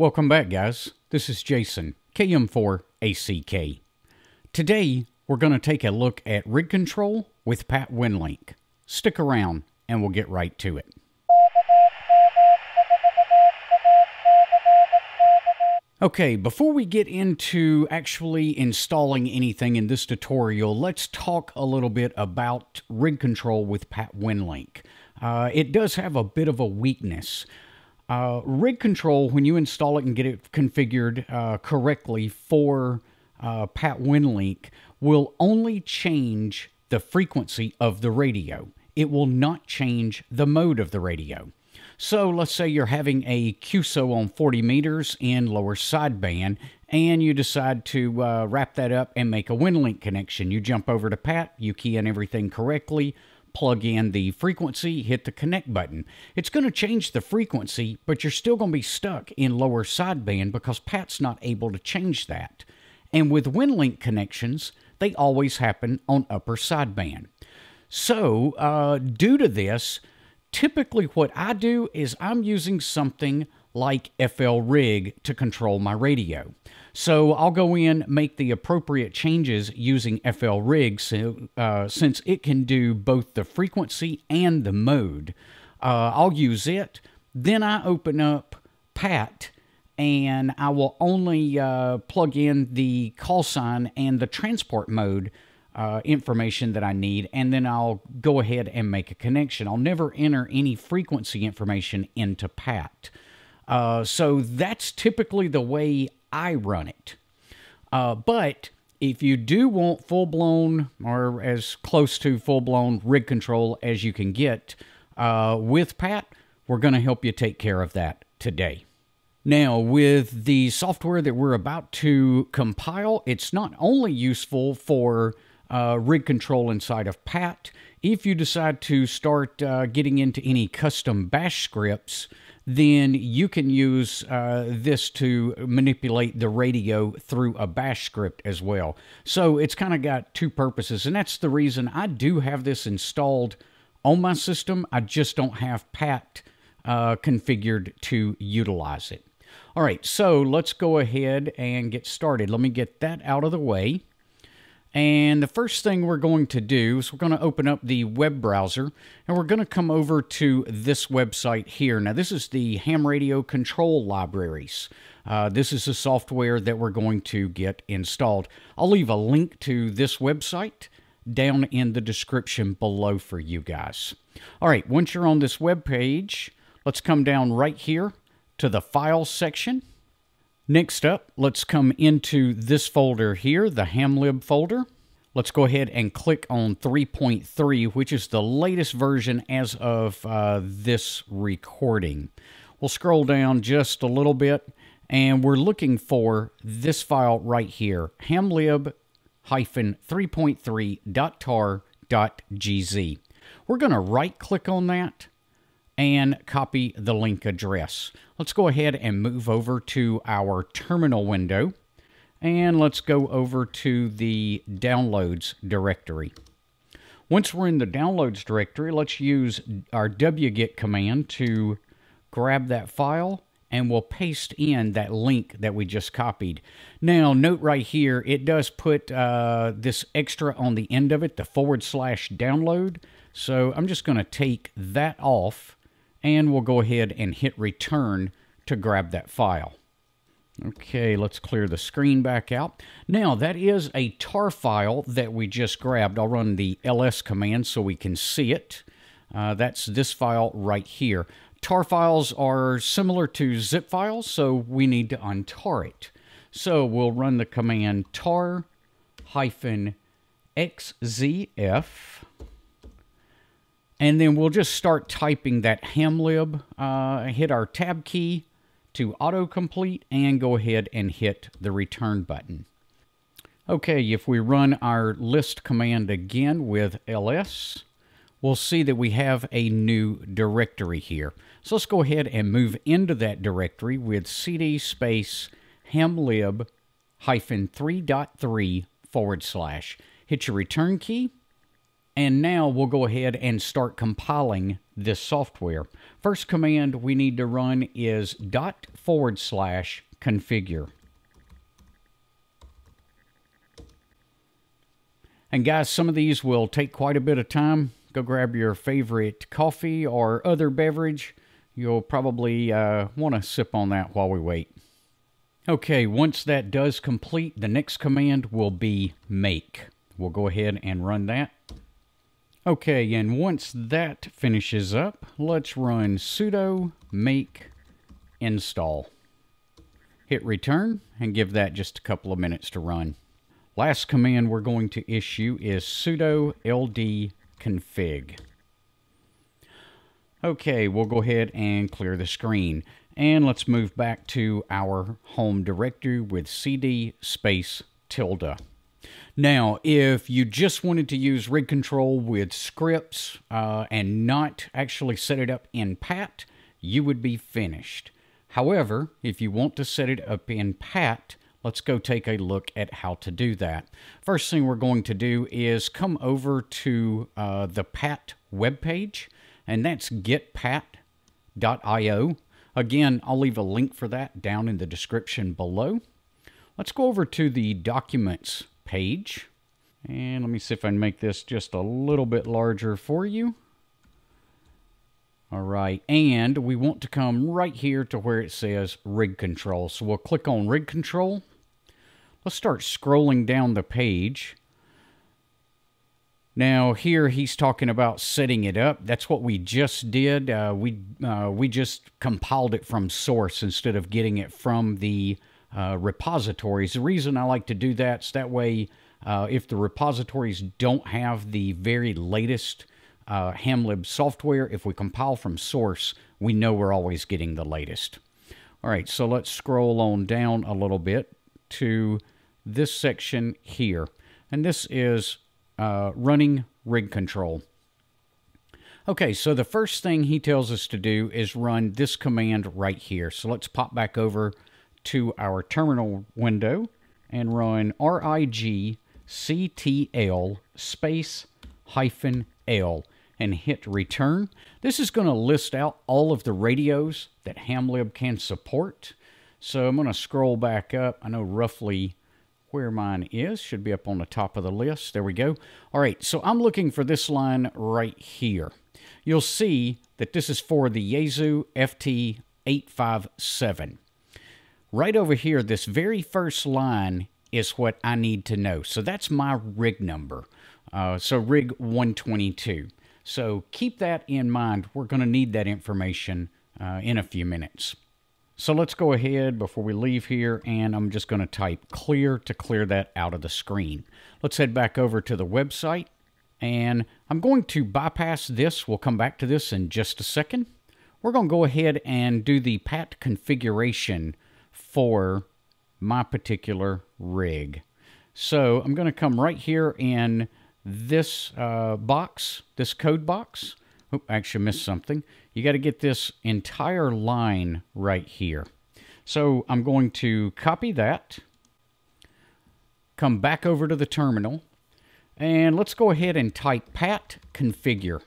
Welcome back, guys. This is Jason, KM4ACK. Today, we're going to take a look at rig control with Pat Winlink. Stick around and we'll get right to it. Okay, before we get into actually installing anything in this tutorial, let's talk a little bit about rig control with Pat Winlink. Uh, it does have a bit of a weakness. Uh, rig control, when you install it and get it configured uh, correctly for uh, Pat Winlink, will only change the frequency of the radio. It will not change the mode of the radio. So let's say you're having a QSO on 40 meters in lower sideband, and you decide to uh, wrap that up and make a WinLink connection. You jump over to Pat, you key in everything correctly, plug in the frequency, hit the connect button. It's going to change the frequency, but you're still going to be stuck in lower sideband because Pat's not able to change that. And with WinLink connections, they always happen on upper sideband. So, uh, due to this, typically what I do is I'm using something like FL Rig to control my radio. So I'll go in, make the appropriate changes using FL Rig so, uh, since it can do both the frequency and the mode. Uh, I'll use it. Then I open up PAT and I will only uh, plug in the call sign and the transport mode uh, information that I need, and then I'll go ahead and make a connection. I'll never enter any frequency information into PAT. Uh, so that's typically the way I run it. Uh, but if you do want full blown or as close to full blown rig control as you can get uh, with Pat, we're going to help you take care of that today. Now, with the software that we're about to compile, it's not only useful for uh, rig control inside of PAT. If you decide to start uh, getting into any custom bash scripts, then you can use uh, this to manipulate the radio through a bash script as well. So it's kind of got two purposes, and that's the reason I do have this installed on my system. I just don't have PAT uh, configured to utilize it. All right, so let's go ahead and get started. Let me get that out of the way. And the first thing we're going to do is we're going to open up the web browser and we're going to come over to this website here. Now, this is the ham radio control libraries. Uh, this is the software that we're going to get installed. I'll leave a link to this website down in the description below for you guys. All right, once you're on this web page, let's come down right here to the Files section Next up, let's come into this folder here, the hamlib folder. Let's go ahead and click on 3.3, which is the latest version as of uh, this recording. We'll scroll down just a little bit, and we're looking for this file right here, hamlib-3.3.tar.gz. We're going to right-click on that, and copy the link address. Let's go ahead and move over to our terminal window and let's go over to the downloads directory. Once we're in the downloads directory, let's use our wget command to grab that file and we'll paste in that link that we just copied. Now, note right here, it does put uh, this extra on the end of it, the forward slash download. So I'm just going to take that off and we'll go ahead and hit return to grab that file. Okay, let's clear the screen back out. Now, that is a tar file that we just grabbed. I'll run the ls command so we can see it. Uh, that's this file right here. Tar files are similar to zip files, so we need to untar it. So we'll run the command tar hyphen xzf and then we'll just start typing that hamlib, uh, hit our tab key to autocomplete, and go ahead and hit the return button. Okay, if we run our list command again with ls, we'll see that we have a new directory here. So let's go ahead and move into that directory with cd space hamlib hyphen 3.3 forward slash. Hit your return key, and now we'll go ahead and start compiling this software. First command we need to run is dot forward slash configure. And guys, some of these will take quite a bit of time. Go grab your favorite coffee or other beverage. You'll probably uh, want to sip on that while we wait. Okay, once that does complete, the next command will be make. We'll go ahead and run that. Okay, and once that finishes up, let's run sudo make install. Hit return and give that just a couple of minutes to run. Last command we're going to issue is sudo ld config. Okay, we'll go ahead and clear the screen. And let's move back to our home directory with cd space tilde. Now, if you just wanted to use rig control with scripts uh, and not actually set it up in PAT, you would be finished. However, if you want to set it up in PAT, let's go take a look at how to do that. First thing we're going to do is come over to uh, the PAT webpage, and that's getpat.io. Again, I'll leave a link for that down in the description below. Let's go over to the Documents page. And let me see if I can make this just a little bit larger for you. All right, and we want to come right here to where it says rig control. So we'll click on rig control. Let's start scrolling down the page. Now here he's talking about setting it up. That's what we just did. Uh, we uh, we just compiled it from source instead of getting it from the uh, repositories. The reason I like to do that is that way uh, if the repositories don't have the very latest uh, Hamlib software, if we compile from source, we know we're always getting the latest. All right, so let's scroll on down a little bit to this section here. And this is uh, running rig control. Okay, so the first thing he tells us to do is run this command right here. So let's pop back over to our terminal window and run rigctl space hyphen l and hit return. This is going to list out all of the radios that Hamlib can support. So I'm going to scroll back up. I know roughly where mine is. Should be up on the top of the list. There we go. All right, so I'm looking for this line right here. You'll see that this is for the Yaesu FT857. Right over here, this very first line is what I need to know. So that's my rig number. Uh, so rig 122. So keep that in mind. We're going to need that information uh, in a few minutes. So let's go ahead before we leave here and I'm just going to type clear to clear that out of the screen. Let's head back over to the website and I'm going to bypass this. We'll come back to this in just a second. We're going to go ahead and do the PAT configuration for my particular rig. So I'm going to come right here in this uh, box, this code box. Oh, I actually missed something. You got to get this entire line right here. So I'm going to copy that, come back over to the terminal, and let's go ahead and type pat configure.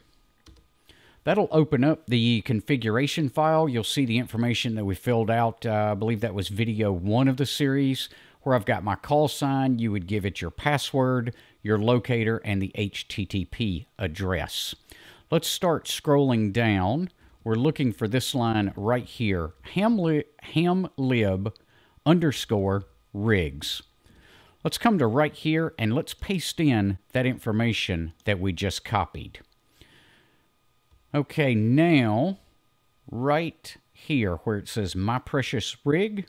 That'll open up the configuration file. You'll see the information that we filled out. Uh, I believe that was video one of the series where I've got my call sign. You would give it your password, your locator, and the HTTP address. Let's start scrolling down. We're looking for this line right here, hamlib, hamlib underscore rigs. Let's come to right here and let's paste in that information that we just copied. Okay, now, right here where it says My Precious Rig,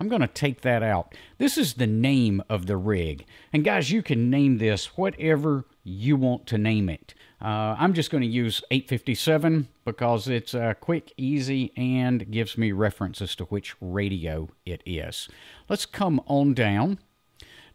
I'm going to take that out. This is the name of the rig. And guys, you can name this whatever you want to name it. Uh, I'm just going to use 857 because it's uh, quick, easy, and gives me references to which radio it is. Let's come on down.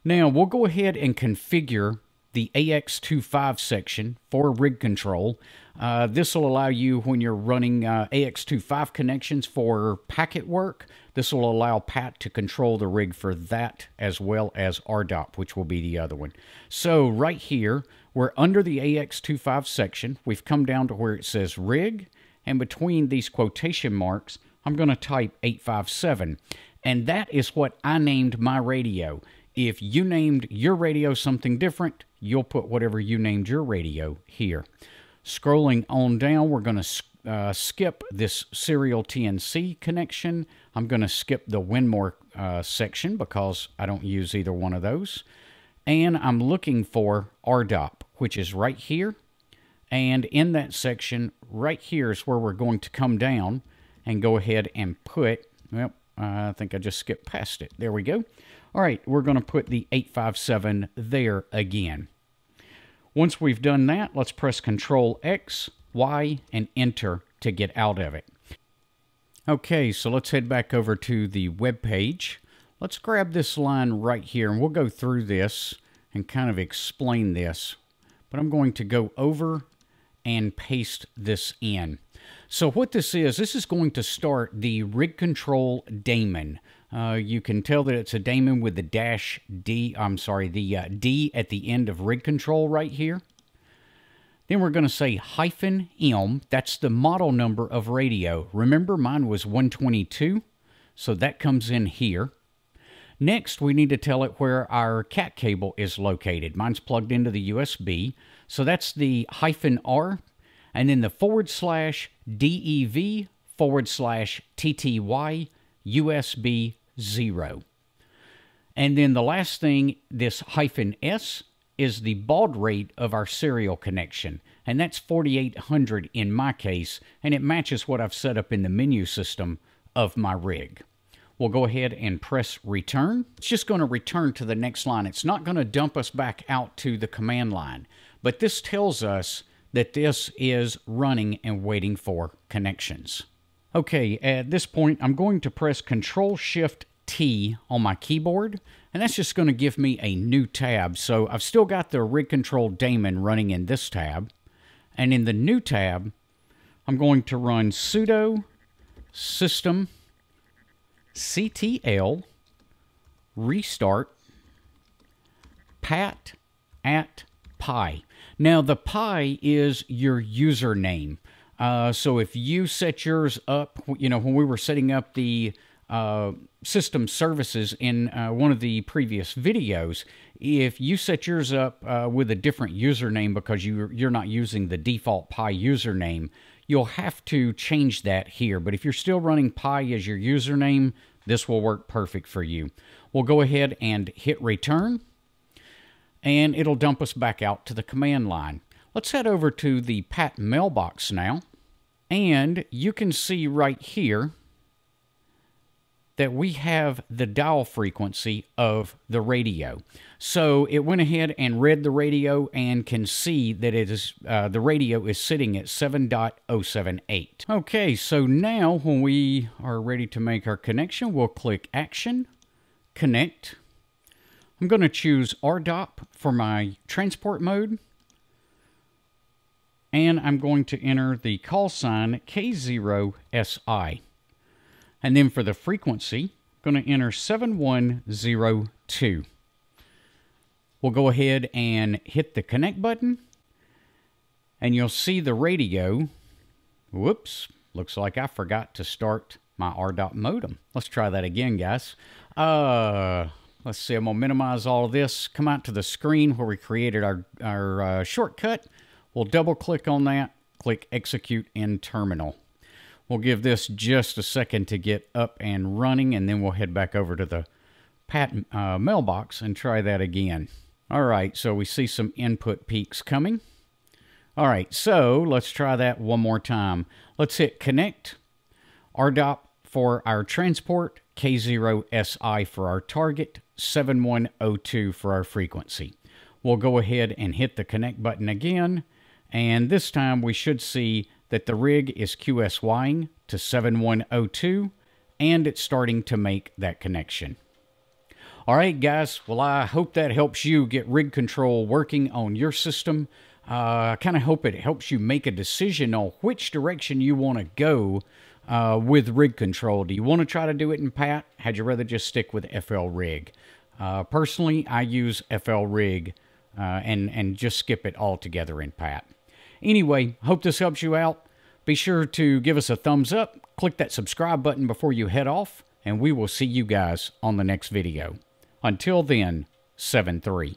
Now, we'll go ahead and configure the AX25 section for rig control. Uh, this will allow you, when you're running uh, AX25 connections for packet work, this will allow Pat to control the rig for that as well as ARDOP, which will be the other one. So right here, we're under the AX25 section. We've come down to where it says rig, and between these quotation marks, I'm going to type 857. And that is what I named my radio. If you named your radio something different, you'll put whatever you named your radio here. Scrolling on down, we're going to uh, skip this serial TNC connection. I'm going to skip the WINMOR uh, section because I don't use either one of those. And I'm looking for ARDOP, which is right here. And in that section, right here is where we're going to come down and go ahead and put, well, I think I just skipped past it. There we go. All right, we're going to put the 857 there again. Once we've done that, let's press Control X, Y, and Enter to get out of it. Okay, so let's head back over to the web page. Let's grab this line right here, and we'll go through this and kind of explain this. But I'm going to go over and paste this in. So what this is, this is going to start the rig control daemon. Uh, you can tell that it's a daemon with the dash D, I'm sorry, the uh, D at the end of rig control right here. Then we're going to say hyphen M, that's the model number of radio. Remember mine was 122, so that comes in here. Next, we need to tell it where our cat cable is located. Mine's plugged into the USB, so that's the hyphen R, and then the forward slash DEV forward slash TTY USB 0. And then the last thing, this hyphen S, is the baud rate of our serial connection. And that's 4800 in my case, and it matches what I've set up in the menu system of my rig. We'll go ahead and press return. It's just going to return to the next line. It's not going to dump us back out to the command line, but this tells us that this is running and waiting for connections. Okay, at this point, I'm going to press Control Shift T on my keyboard, and that's just going to give me a new tab. So I've still got the rig control daemon running in this tab, and in the new tab, I'm going to run sudo system ctl restart pat at pi. Now, the pi is your username. Uh, so if you set yours up, you know, when we were setting up the uh, system services in uh, one of the previous videos, if you set yours up uh, with a different username because you, you're not using the default Pi username, you'll have to change that here. But if you're still running Pi as your username, this will work perfect for you. We'll go ahead and hit return and it'll dump us back out to the command line. Let's head over to the PAT mailbox now, and you can see right here that we have the dial frequency of the radio. So it went ahead and read the radio and can see that it is uh, the radio is sitting at 7.078. Okay, so now when we are ready to make our connection, we'll click Action, Connect, I'm going to choose ARDOP for my transport mode. And I'm going to enter the call sign K0SI. And then for the frequency, I'm going to enter 7102. We'll go ahead and hit the connect button. And you'll see the radio. Whoops, looks like I forgot to start my ARDOP modem. Let's try that again, guys. Uh, Let's see, I'm going to minimize all of this, come out to the screen where we created our, our uh, shortcut. We'll double click on that, click execute in terminal. We'll give this just a second to get up and running, and then we'll head back over to the pat uh, mailbox and try that again. All right, so we see some input peaks coming. All right, so let's try that one more time. Let's hit connect, ARDOP for our transport, K0SI for our target, 7102 for our frequency. We'll go ahead and hit the connect button again, and this time we should see that the rig is QSYing to 7102, and it's starting to make that connection. All right, guys, well, I hope that helps you get rig control working on your system. Uh, I kind of hope it helps you make a decision on which direction you want to go uh, with rig control. Do you want to try to do it in PAT? Had you rather just stick with FL Rig? Uh, personally, I use FL Rig uh, and, and just skip it altogether in PAT. Anyway, hope this helps you out. Be sure to give us a thumbs up, click that subscribe button before you head off, and we will see you guys on the next video. Until then, 7-3.